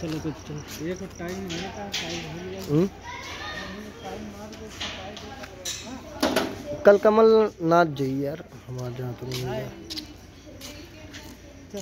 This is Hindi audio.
चलो कुछ तो। चलो तो टाइम नहीं था टाइम हो गया हम्म? कल कमल नाथ जाइए यार हमारे यहाँ तो नहीं है। तो